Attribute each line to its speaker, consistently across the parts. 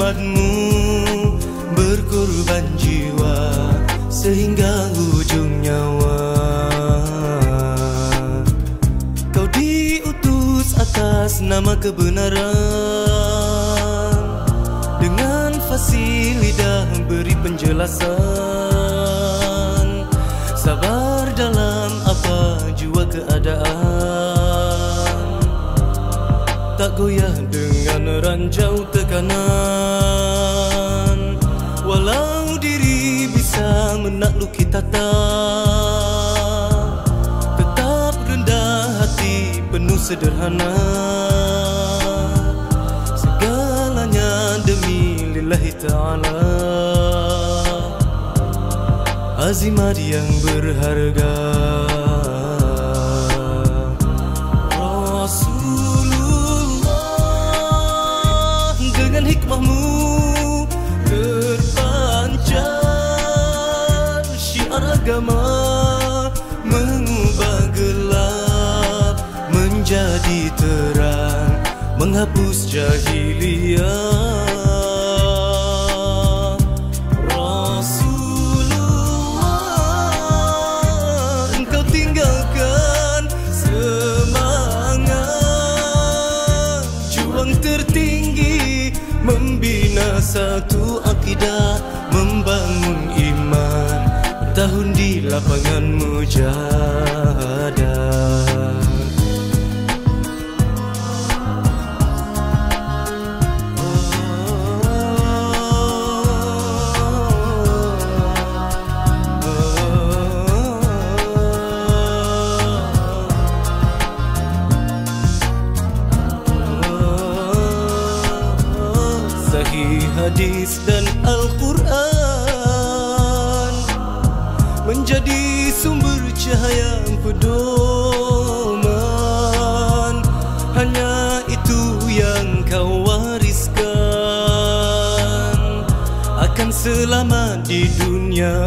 Speaker 1: umatmu berkorban jiwa sehingga ujung nyawa. Kau diutus atas nama kebenaran. Dengan fasih lidah beri penjelasan Tak goyah dengan ranjau tekanan. Walau diri bisa menakluki tata Tetap rendah hati penuh sederhana. Segalanya demi lillahi ta'ala. Azimat yang berharga Menjadi terang Menghapus Membina satu akidah Membangun iman. Bertahun di lapangan mujahadah hadis dan Al-Quran Menjadi sumber cahaya pedoman. Hanya itu yang kau wariskan. Akan selamat di dunia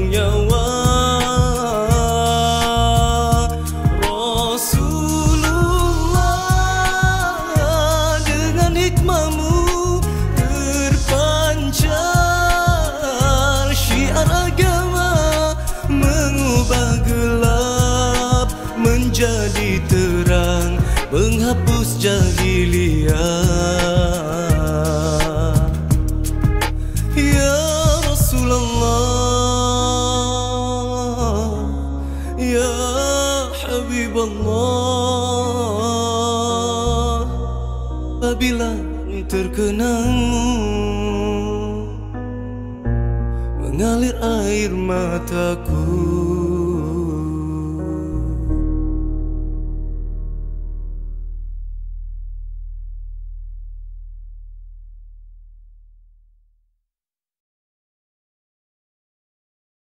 Speaker 1: menjadi terang menghapus jahiliyah Ya Rasulullah Ya Habibullah Apabila terkenangmu Mengalir air mataku